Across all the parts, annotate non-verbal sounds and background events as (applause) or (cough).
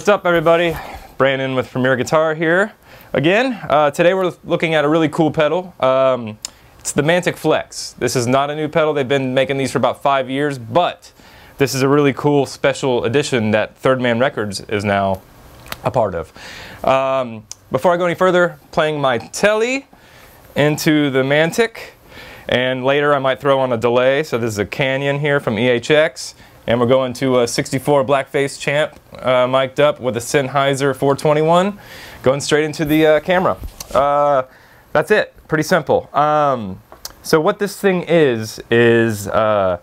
What's up everybody? Brandon with Premier Guitar here again. Uh, today we're looking at a really cool pedal. Um, it's the Mantic Flex. This is not a new pedal. They've been making these for about five years, but this is a really cool special edition that Third Man Records is now a part of. Um, before I go any further, playing my Tele into the Mantic, and later I might throw on a delay. So this is a Canyon here from EHX. And we're going to a 64 Blackface Champ uh, mic'd up with a Sennheiser 421, going straight into the uh, camera. Uh, that's it, pretty simple. Um, so what this thing is, is uh,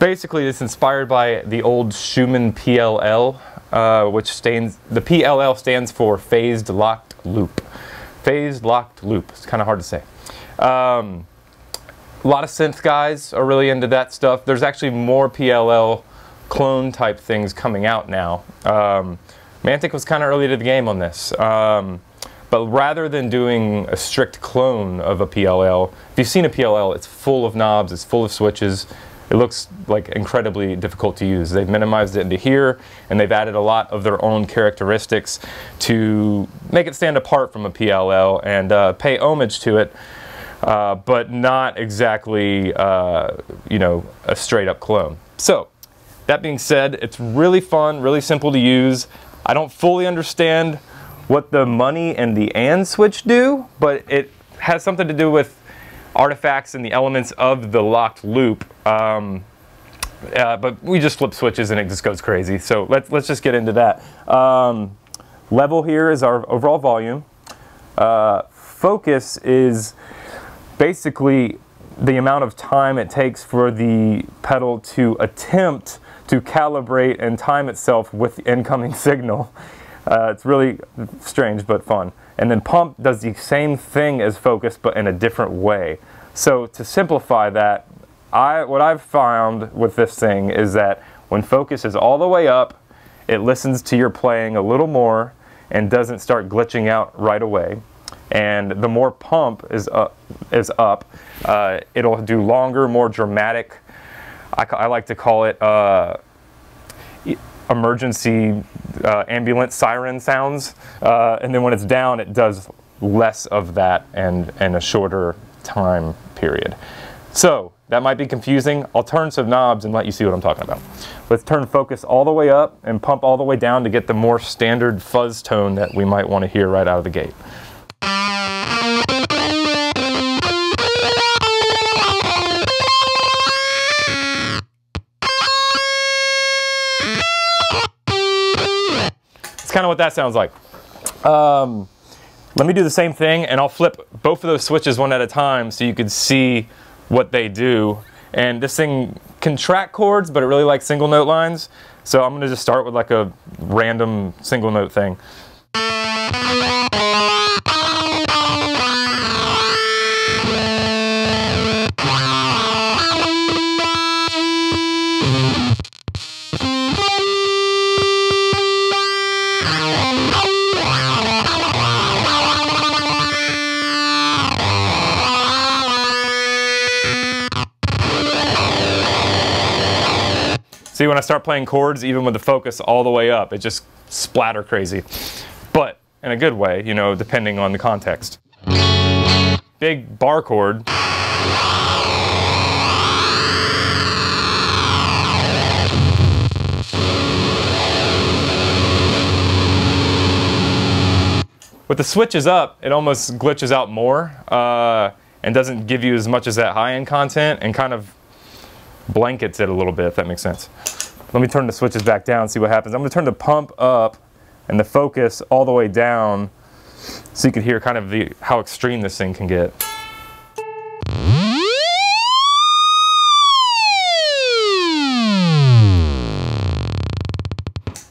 basically it's inspired by the old Schumann PLL, uh, which stands, the PLL stands for Phased Locked Loop. Phased Locked Loop, it's kind of hard to say. Um, a lot of synth guys are really into that stuff. There's actually more PLL clone type things coming out now. Um, Mantic was kind of early to the game on this. Um, but rather than doing a strict clone of a PLL, if you've seen a PLL, it's full of knobs, it's full of switches. It looks like incredibly difficult to use. They've minimized it into here, and they've added a lot of their own characteristics to make it stand apart from a PLL and uh, pay homage to it uh, but not exactly, uh, you know, a straight up clone. So, that being said, it's really fun, really simple to use. I don't fully understand what the money and the and switch do, but it has something to do with artifacts and the elements of the locked loop. Um, uh, but we just flip switches and it just goes crazy. So let's, let's just get into that. Um, level here is our overall volume. Uh, focus is basically the amount of time it takes for the pedal to attempt to calibrate and time itself with the incoming (laughs) signal. Uh, it's really strange but fun. And then pump does the same thing as focus but in a different way. So to simplify that, I, what I've found with this thing is that when focus is all the way up, it listens to your playing a little more and doesn't start glitching out right away and the more pump is up, is up uh, it'll do longer, more dramatic. I, I like to call it uh, emergency uh, ambulance siren sounds, uh, and then when it's down, it does less of that and and a shorter time period. So that might be confusing. I'll turn some knobs and let you see what I'm talking about. Let's turn focus all the way up and pump all the way down to get the more standard fuzz tone that we might want to hear right out of the gate. Kind of what that sounds like. Um, let me do the same thing and I'll flip both of those switches one at a time so you can see what they do. And this thing can track chords, but it really likes single note lines. So I'm gonna just start with like a random single note thing. See, when I start playing chords, even with the focus all the way up, it just splatter crazy. But in a good way, you know, depending on the context. Big bar chord. With the switches up, it almost glitches out more uh, and doesn't give you as much as that high-end content and kind of blankets it a little bit, if that makes sense. Let me turn the switches back down, see what happens. I'm gonna turn the pump up and the focus all the way down so you can hear kind of the how extreme this thing can get.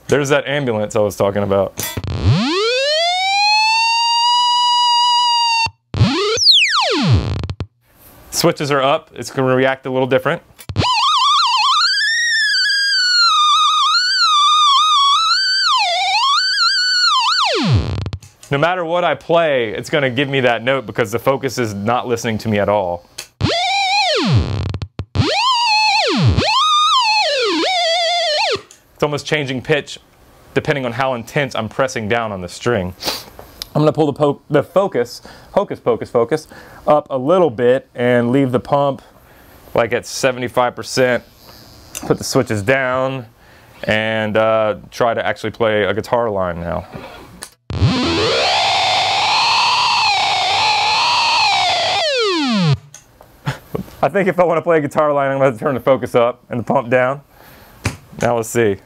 There's that ambulance I was talking about. Switches are up, it's gonna react a little different. No matter what I play, it's to give me that note because the focus is not listening to me at all. It's almost changing pitch depending on how intense I'm pressing down on the string. I'm gonna pull the, the focus, hocus pocus focus, up a little bit and leave the pump like at 75%. Put the switches down and uh, try to actually play a guitar line now. I think if I want to play a guitar line, I'm going to have to turn the focus up and the pump down. Now let's see.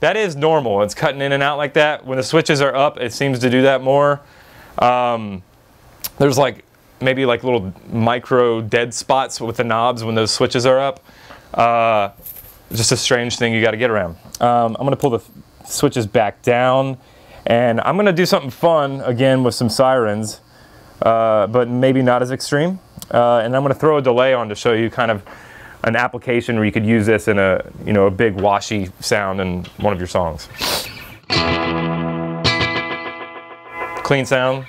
That is normal. It's cutting in and out like that. When the switches are up, it seems to do that more. Um, there's like maybe like little micro dead spots with the knobs when those switches are up. Uh, just a strange thing you got to get around. Um, I'm going to pull the switches back down and I'm going to do something fun again with some sirens, uh, but maybe not as extreme. Uh, and I'm going to throw a delay on to show you kind of an application where you could use this in a, you know, a big washy sound in one of your songs. Clean sound.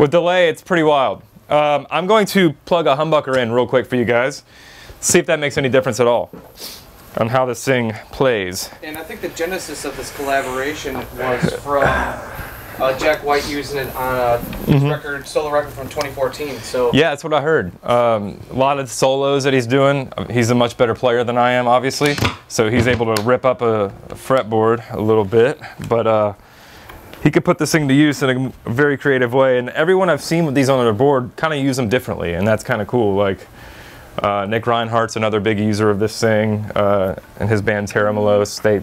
With delay, it's pretty wild. Um, I'm going to plug a humbucker in real quick for you guys. See if that makes any difference at all on how this thing plays. And I think the genesis of this collaboration was from uh, Jack White using it on a mm -hmm. record, solo record from 2014. So yeah, that's what I heard. Um, a lot of solos that he's doing. He's a much better player than I am, obviously. So he's able to rip up a, a fretboard a little bit, but. Uh, he could put this thing to use in a very creative way. And everyone I've seen with these on their board kind of use them differently, and that's kind of cool. Like uh, Nick Reinhardt's another big user of this thing, uh, and his band Terra They,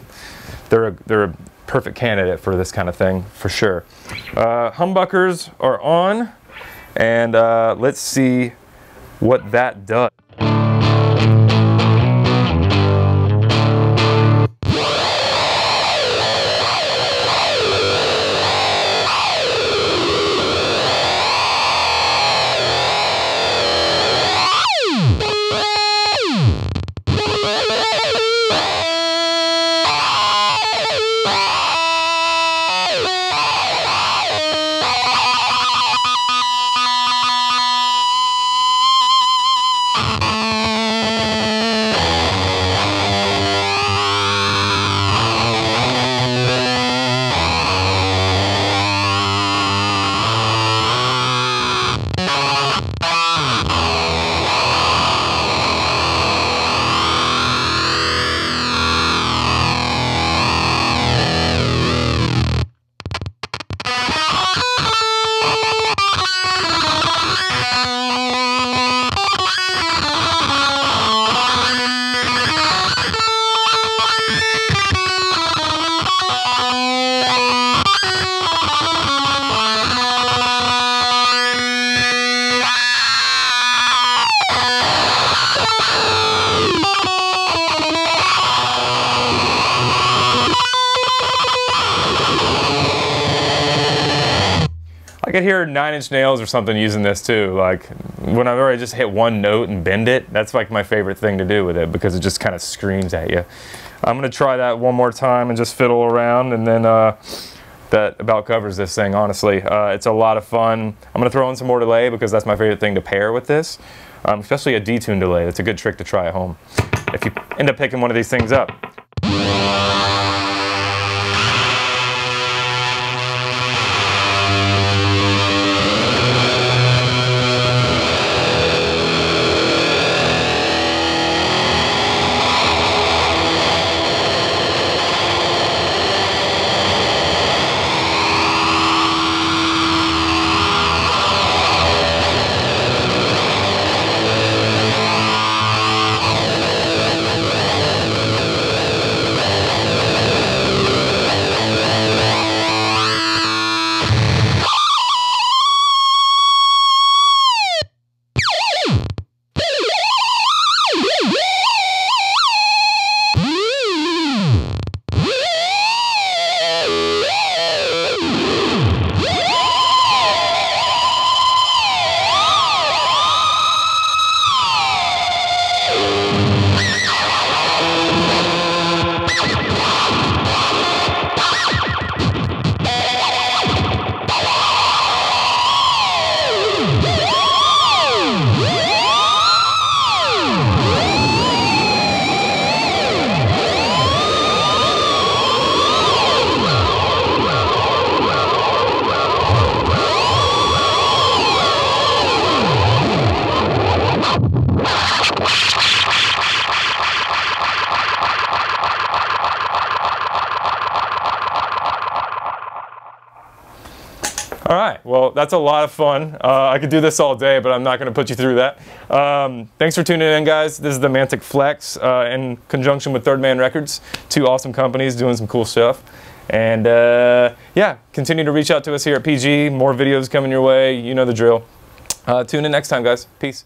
they're a, they're a perfect candidate for this kind of thing for sure. Uh, humbuckers are on, and uh, let's see what that does. Could hear Nine Inch Nails or something using this too. Like whenever I just hit one note and bend it, that's like my favorite thing to do with it because it just kind of screams at you. I'm gonna try that one more time and just fiddle around and then uh, that about covers this thing, honestly. Uh, it's a lot of fun. I'm gonna throw in some more delay because that's my favorite thing to pair with this, um, especially a detune delay. That's a good trick to try at home if you end up picking one of these things up. All right. Well, that's a lot of fun. Uh, I could do this all day, but I'm not going to put you through that. Um, thanks for tuning in, guys. This is the Mantic Flex uh, in conjunction with Third Man Records. Two awesome companies doing some cool stuff. And uh, yeah, continue to reach out to us here at PG. More videos coming your way. You know the drill. Uh, tune in next time, guys. Peace.